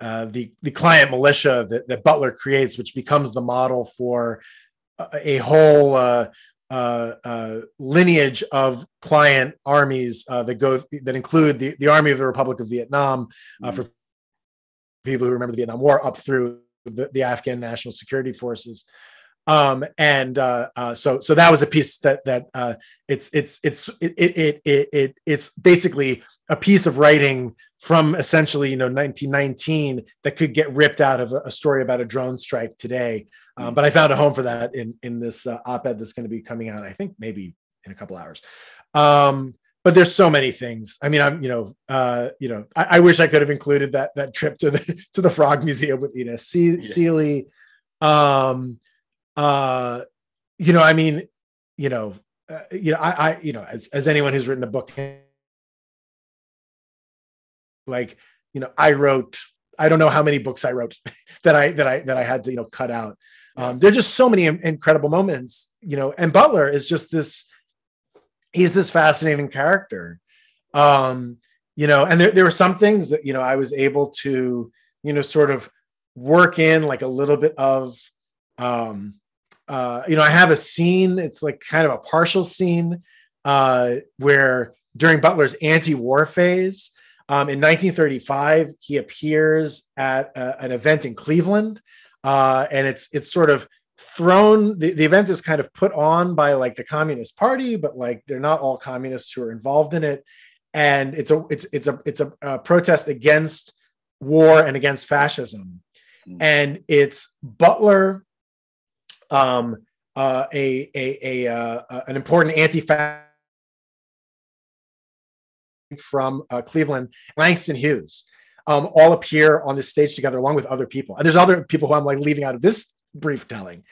the the client militia that, that Butler creates, which becomes the model for a whole uh, uh, uh, lineage of client armies uh, that go that include the, the Army of the Republic of Vietnam uh, mm-hmm. for people who remember the Vietnam War up through the, the Afghan National Security Forces. Um, and uh, uh, so so that was a piece that that it's it's it's it, it it it it's basically a piece of writing from essentially you know 1919 that could get ripped out of a, a story about a drone strike today. Um, but i found a home for that in in this uh, op-ed that's going to be coming out i think maybe in a couple hours. Um, but there's so many things. I mean i'm you know uh, you know I, I, wish i could have included that that trip to the to the frog museum with Ina. C- yeah. Um uh you know i mean you know uh, you know I, I you know as, as anyone who's written a book like you know i wrote i don't know how many books i wrote that i that i that i had to you know cut out. Um, there are just so many incredible moments you know and butler is just this he's this fascinating character. Um you know and there, there were some things that you know i was able to you know sort of work in like a little bit of um uh you know i have a scene it's like kind of a partial scene uh where during butler's anti-war phase um, in 1935, he appears at a, an event in Cleveland, uh, and it's it's sort of thrown. The, the event is kind of put on by like the Communist Party, but like they're not all communists who are involved in it, and it's a it's it's a it's a, a protest against war and against fascism, mm. and it's Butler, um, uh, a a, a uh, an important anti-fascist from uh, Cleveland, Langston Hughes, um, all appear on the stage together along with other people. And there's other people who I'm like leaving out of this brief telling.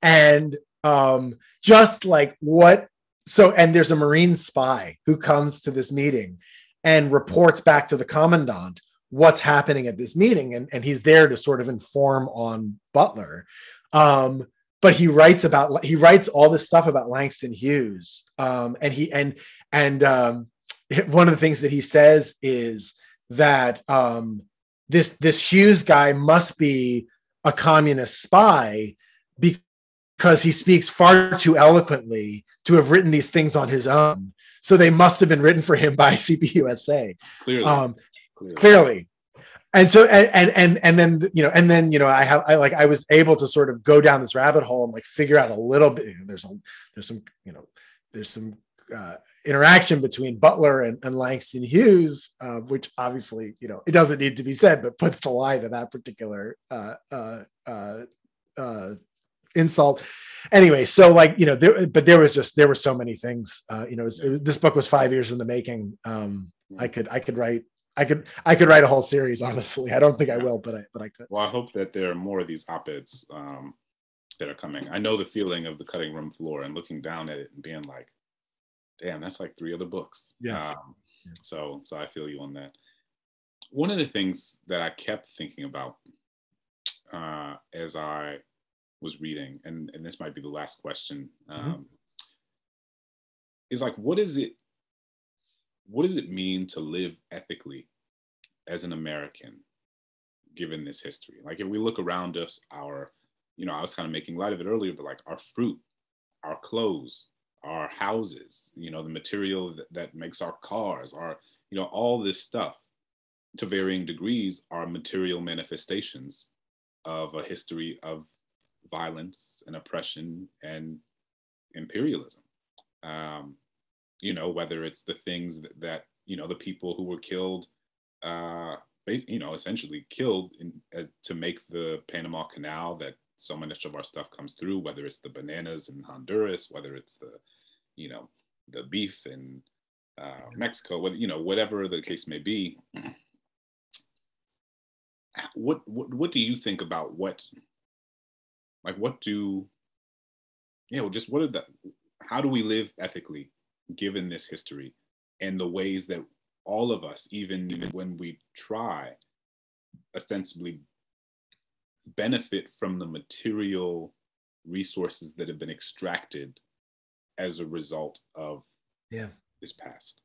And um, just like what, so, and there's a Marine spy who comes to this meeting and reports back to the commandant what's happening at this meeting. And, and he's there to sort of inform on Butler. Um, but he writes about he writes all this stuff about Langston Hughes, um, and he and and um, one of the things that he says is that um, this this Hughes guy must be a communist spy because he speaks far too eloquently to have written these things on his own. So they must have been written for him by CPUSA. Clearly. Um, clearly. clearly. And so and and and then you know and then you know I have I like I was able to sort of go down this rabbit hole and like figure out a little bit. You know, there's a there's some you know there's some uh, interaction between Butler and, and Langston Hughes, uh, which obviously, you know, it doesn't need to be said, but puts the lie to that particular uh, uh, uh, uh insult. Anyway, so like you know, there, but there was just there were so many things. You know, it was, it was, this book was five years in the making. Um, I could I could write I could I could write a whole series. Honestly, I don't think I will, but I but I could. Well, I hope that there are more of these op-eds. Um, that are coming. I know the feeling of the cutting room floor and looking down at it and being like, damn, that's like three other books. Yeah. Um, yeah. So, so I feel you on that. One of the things that I kept thinking about uh, as I was reading, and, and this might be the last question, mm-hmm. um, mm-hmm. is like, what is it? What does it mean to live ethically as an American, given this history? Like, if we look around us, our, you know, I was kind of making light of it earlier, but like our fruit, our clothes, our houses, you know, the material that, that makes our cars, our, you know, all this stuff to varying degrees are material manifestations of a history of violence and oppression and imperialism. Um, you know, whether it's the things that, that, you know, the people who were killed, uh, you know, essentially killed in, uh, to make the Panama Canal that so much of our stuff comes through, whether it's the bananas in Honduras, whether it's the, you know, the beef in uh, Mexico, whether, you know, whatever the case may be. What, what, what do you think about what, like, what do, you know, just what are the, how do we live ethically given this history and the ways that all of us, even, even when we try, ostensibly benefit from the material resources that have been extracted as a result of yeah. this past.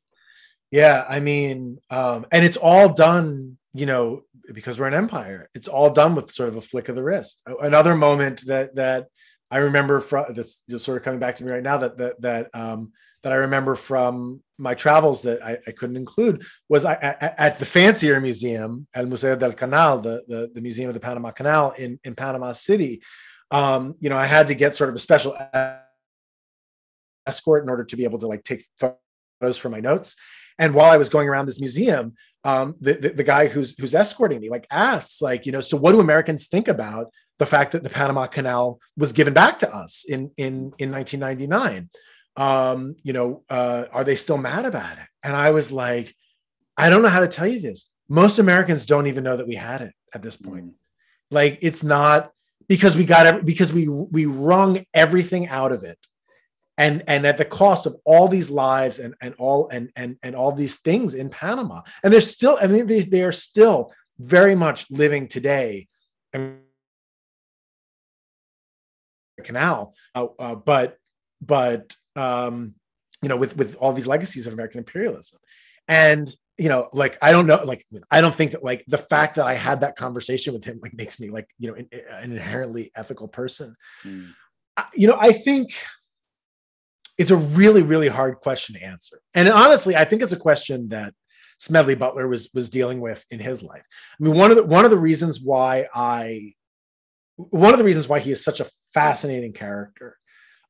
Yeah i mean um and it's all done you know because we're an empire it's all done with sort of a flick of the wrist. Another moment that that i remember from this just sort of coming back to me right now that that that um that i remember from my travels that I, I couldn't include was I, at, at the fancier museum, El Museo del Canal, the, the, the museum of the Panama Canal in, in Panama City. Um, you know, I had to get sort of a special escort in order to be able to like take photos for my notes. And while I was going around this museum, um, the, the, the guy who's who's escorting me like asks like you know so what do Americans think about the fact that the Panama Canal was given back to us in in in 1999? Um, you know, uh, are they still mad about it? And I was like, I don't know how to tell you this. Most Americans don't even know that we had it at this point. Mm. Like it's not because we got every, because we we wrung everything out of it, and and at the cost of all these lives and and all and and and all these things in Panama. And they're still, I mean, they they are still very much living today. the canal, uh, uh, but but um, you know, with with all these legacies of American imperialism. And you know, like I don't know, like I don't think that like the fact that I had that conversation with him like makes me like you know an, an inherently ethical person. Mm. I, you know, I think it's a really really hard question to answer, and honestly, I think it's a question that Smedley Butler was was dealing with in his life. I mean, one of the one of the reasons why I one of the reasons why he is such a fascinating character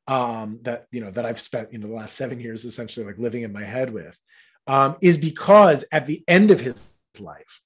um, that you know that I've spent you know the last seven years essentially like living in my head with, um, is because at the end of his life,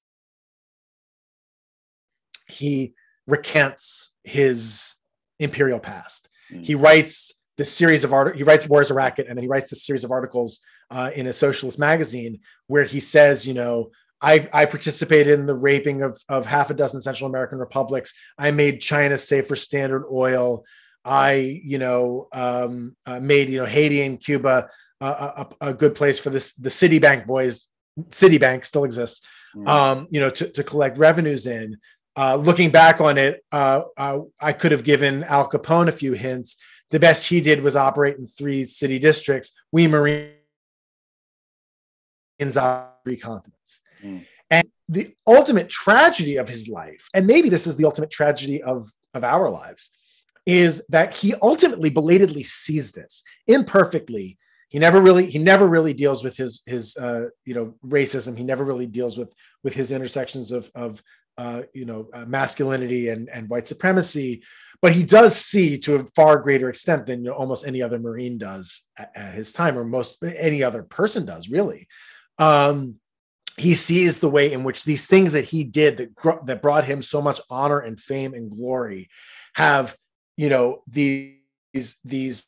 he recants his imperial past. Mm. He writes this series of art. He writes War is a Racket, and then he writes this series of articles uh, in a socialist magazine where he says, you know, I, I, participated in the raping of, of half a dozen Central American republics. I made China safe for Standard Oil. I, you know, um, uh, made you know Haiti and Cuba uh, a, a, good place for this. The Citibank boys, Citibank still exists, mm. um, you know, to, to collect revenues in. Uh, looking back on it, uh, uh, I could have given Al Capone a few hints. The best he did was operate in three city districts. We Marines three continents. Mm. And the ultimate tragedy of his life, and maybe this is the ultimate tragedy of, of our lives, is that he ultimately belatedly sees this imperfectly. He never really he never really deals with his his uh, you know racism. He never really deals with with his intersections of of uh, you know uh, masculinity and and white supremacy. But he does see to a far greater extent than you know, almost any other marine does at, at, his time or most any other person does really. Um, he sees the way in which these things that he did that gr- that brought him so much honor and fame and glory have you know these these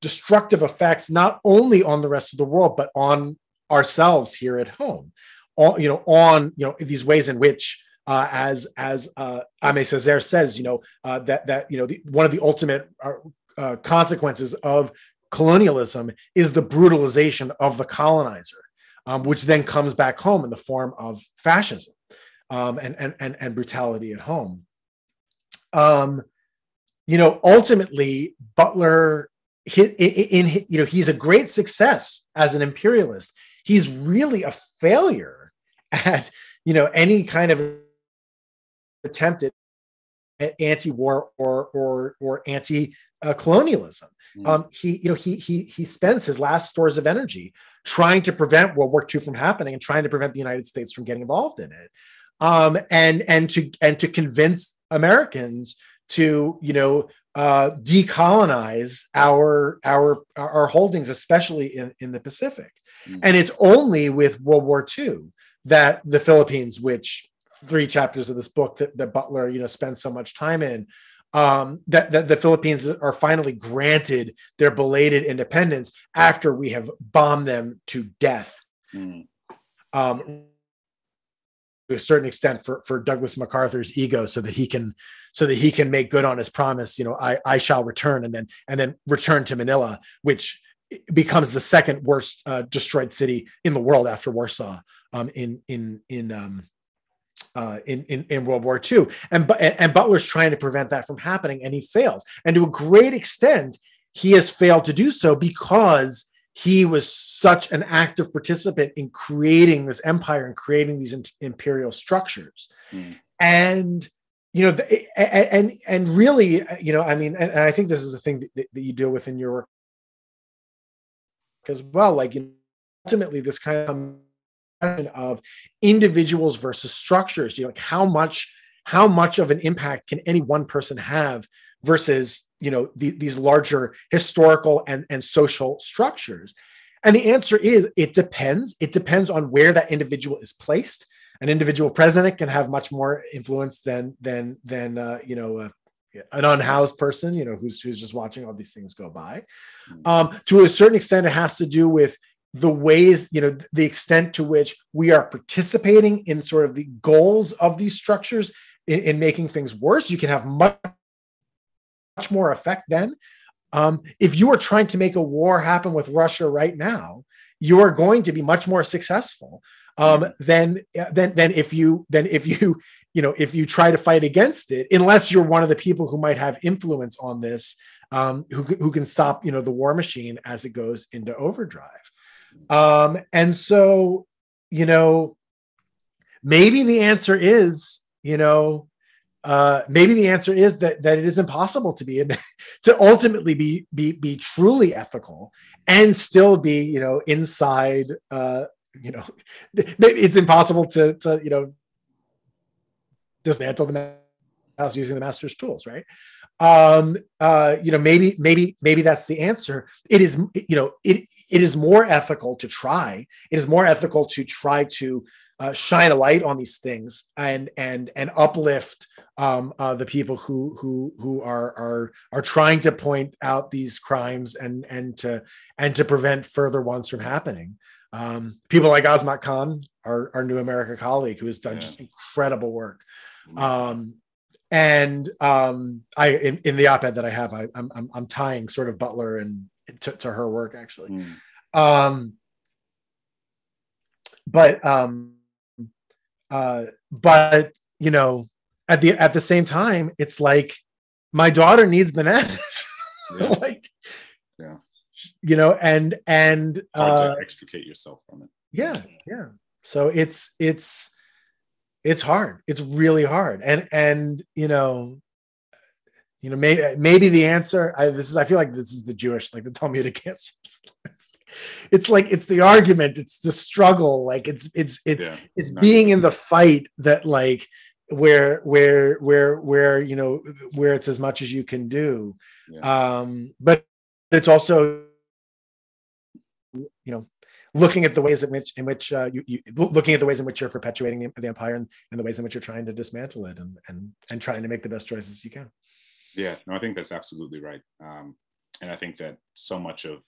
destructive effects not only on the rest of the world but on ourselves here at home all you know on you know these ways in which uh, as as uh, Aimé Césaire says, you know uh, that that you know the, one of the ultimate uh, uh, consequences of colonialism is the brutalization of the colonizer, um, which then comes back home in the form of fascism um, and, and and and brutality at home. Um, you know, ultimately, Butler in, in, you know he's a great success as an imperialist. He's really a failure at you know any kind of attempt at, at anti-war or or or anti-colonialism. Mm. um, he you know he he he spends his last stores of energy trying to prevent world war ii from happening and trying to prevent the united states from getting involved in it. Um, and and to and to convince americans to you know uh, decolonize our our our holdings, especially in in the Pacific. Mm-hmm. And it's only with World War II that the Philippines, which three chapters of this book that, that Butler you know spends so much time in, um, that, that the Philippines are finally granted their belated independence after we have bombed them to death. Mm. Um, a certain extent for for Douglas MacArthur's ego so that he can so that he can make good on his promise you know I I shall return and then and then return to Manila which becomes the second worst uh, destroyed city in the world after Warsaw um, in in in um, uh, in, in, in World War II, and and Butler's trying to prevent that from happening, and he fails. And to a great extent, he has failed to do so because he was such an active participant in creating this empire and creating these imperial structures mm. and you know the, and and really you know i mean and, and i think this is the thing that, that, you deal with in your work as well like you know, ultimately this kind of of individuals versus structures you know like how much how much of an impact can any one person have versus you know the, these larger historical and, and social structures? And the answer is it depends. It depends on where that individual is placed. An individual president can have much more influence than than than uh, you know uh, an unhoused person you know who's who's just watching all these things go by. Hmm. um, to a certain extent it has to do with the ways you know the extent to which we are participating in sort of the goals of these structures in, in making things worse. You can have much more effect then. Um, if you are trying to make a war happen with Russia right now, you are going to be much more successful um, than than than if you than if you you know if you try to fight against it, unless you're one of the people who might have influence on this, um, who who can stop you know the war machine as it goes into overdrive. Um, and so you know maybe the answer is you know uh, maybe the answer is that that it is impossible to be to ultimately be be be truly ethical and still be you know inside uh, you know it's impossible to to you know dismantle the house using the master's tools right? Um uh you know maybe maybe maybe that's the answer. It is you know it it is more ethical to try. It is more ethical to try to uh, shine a light on these things and and and uplift um, uh, the people who who who are are are trying to point out these crimes and and to and to prevent further ones from happening. Um, people like Azmat Khan, our, our New America colleague, who has done yeah. just incredible work. Mm-hmm. Um, and um, I in, in, the op-ed that I have, I, am I'm, I'm tying sort of Butler and to, to her work actually. Mm. Um, but um, uh, but you know, at the at the same time, it's like my daughter needs bananas. Yeah. like, yeah, you know, and and uh, extricate yourself from it. Yeah, yeah. So it's it's it's hard. It's really hard, and and you know, you know, maybe maybe the answer. I, this is. I feel like this is the Jewish, like the Talmudic answer it's like it's the argument it's the struggle like it's it's it's yeah, it's being in the fight that like where where where where you know where it's as much as you can do. Yeah. um but it's also you know looking at the ways in which in which uh, you, you looking at the ways in which you're perpetuating the, the empire and, and, the ways in which you're trying to dismantle it and and and trying to make the best choices you can. Yeah. No i think that's absolutely right. Um and i think that so much of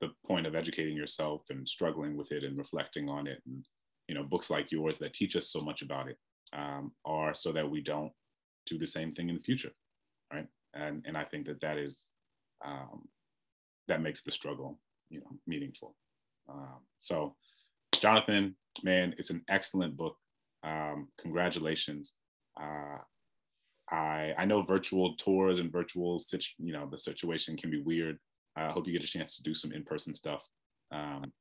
the point of educating yourself and struggling with it and reflecting on it and you know books like yours that teach us so much about it um, are so that we don't do the same thing in the future, right? And and I think that that is um, that makes the struggle, you know, meaningful. Um, so, Jonathan, man, it's an excellent book. Um, congratulations. Uh, I I know virtual tours and virtual, you know, the situation can be weird. I hope you get a chance to do some in-person stuff, um,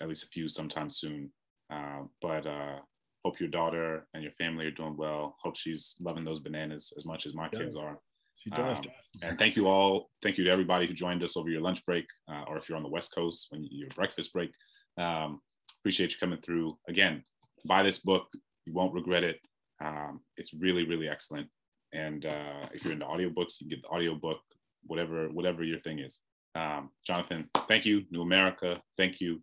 at least a few sometime soon. Uh, but uh, hope your daughter and your family are doing well. Hope she's loving those bananas as much as my yes, kids are. She does. Um, and thank you all. Thank you to everybody who joined us over your lunch break, uh, or if you're on the West Coast when your breakfast break. Um, appreciate you coming through. Again, buy this book. You won't regret it. Um, it's really, really excellent. And uh, if you're into audiobooks, you can get the audiobook, whatever, whatever your thing is. Um, Jonathan, thank you. New America, thank you.